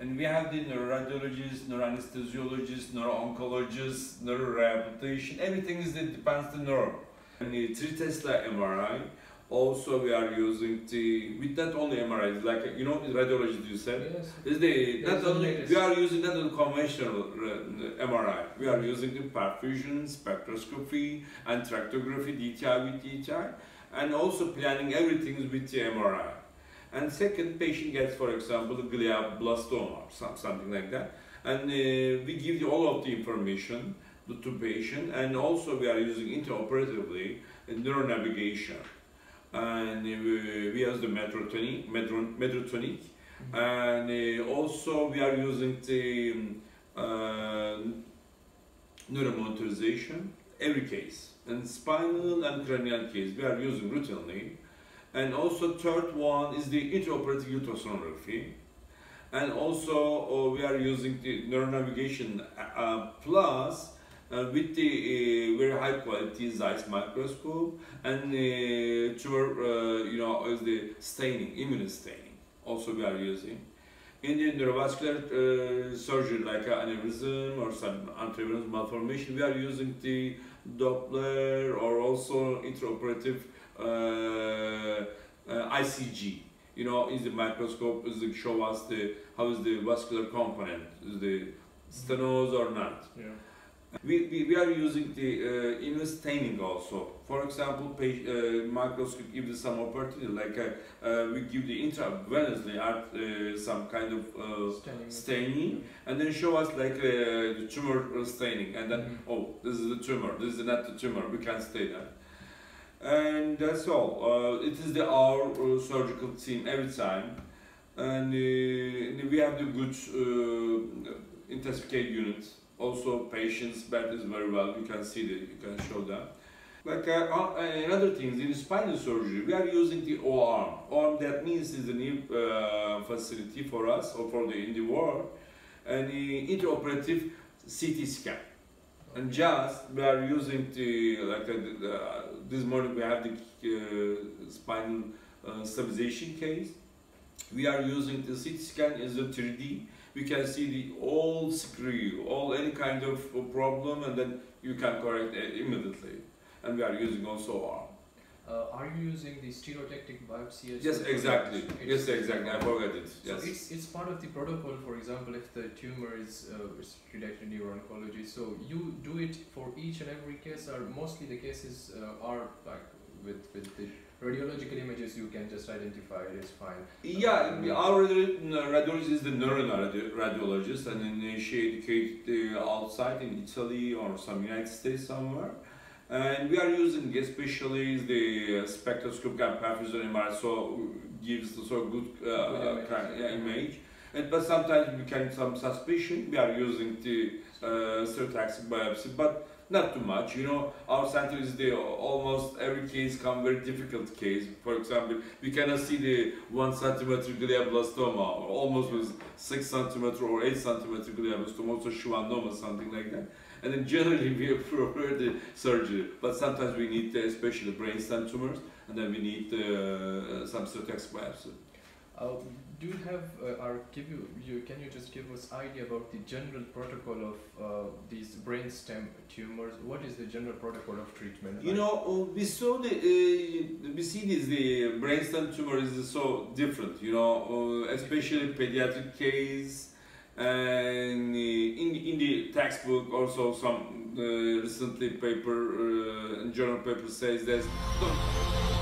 And we have the neuroradiologists, neuroanesthesiologists, neuro-oncologists, neurorehabilitation, everything is that depends the neuro. And the three Tesla MRI, also we are using the, with not only MRI, like, you know, radiology you said? Yes. Is the, not Yes, only, latest. we are using not only conventional uh, MRI, we are using the perfusion, spectroscopy, and tractography, DTI with DTI, and also planning everything with the MRI. And second, patient gets, for example, glioblastoma or some, something like that. And uh, we give all of the information to, to patient, and also we are using intraoperatively neuronavigation. And uh, we, we use the Metrotonic, Metro, Metrotonic and uh, also we are using the um, uh, neuromonitorization every case and spinal and cranial case we are using routinely and also third one is the intraoperative ultrasonography and also uh, we are using the neuronavigation uh, plus uh, with the uh, very high quality Zeiss microscope and uh, uh, you know, is the staining, immunostaining. Also we are using. In the neurovascular uh, surgery like aneurysm or some arteriovenous malformation, we are using the Doppler or also intraoperative ICG. You know, is the microscope is the show us the how is the vascular component, is the stenosis or not. Yeah. We, we, we are using the uh, image staining also. For example, page, uh, microscope gives some opportunity, like uh, uh, we give the intravenously at uh, some kind of uh, Staining. staining, and then show us like uh, the tumor staining, and then Mhm. oh, this is the tumor, this is not the tumor, we can stay that. And that's all. Uh, it is the our uh, surgical team every time, and uh, we have the good uh, intensive care units. Also, patients bed is very well. You can see that. You can show that. Like uh, uh, another things in spinal surgery, we are using the O-arm. O-arm that means is a new uh, facility for us or for the in the world, and the intraoperative CT scan. And just we are using the like uh, this morning we have the uh, spinal uh, stabilization case. We are using the CT scan is a 3D. We can see the all screw, all any kind of problem, and then you can correct it immediately. And we are using also arm. Uh, are you using the stereotactic biopsy? as Yes, exactly. Yes, exactly. I forgot it. So Yes. it's, it's part of the protocol, for example, if the tumor is uh, is related to neuro-oncology. So you do it for each and every case, or mostly the cases uh, are like with, with the radiological images, you can just identify it is fine. Yeah, our radi- radiologist is the neural radi- radiologist, and then she educate uh, outside in Italy or some United States somewhere. And we are using especially the spectroscope and perfusion MRI, so gives so good uh, image. kind, yeah, image. And, but sometimes we can some suspicion. We are using the uh, biopsy, but not too much. You know, our center is the almost every case come very difficult case. For example, we cannot see the one centimeter glioblastoma, almost with six centimeter or eight centimeter glioblastoma, also schwannoma, something like that. And then generally we prefer the surgery, but sometimes we need, uh, especially brainstem tumors, and then we need uh, some stereotactic biopsy. Uh, do you have, uh, or give you, you, can you just give us idea about the general protocol of uh, these brainstem tumors? What is the general protocol of treatment? You like? know, uh, we saw the uh, we see this the brainstem tumor is so different. You know, uh, especially pediatric case, and uh, in in the textbook also some uh, recently paper uh, journal paper says that.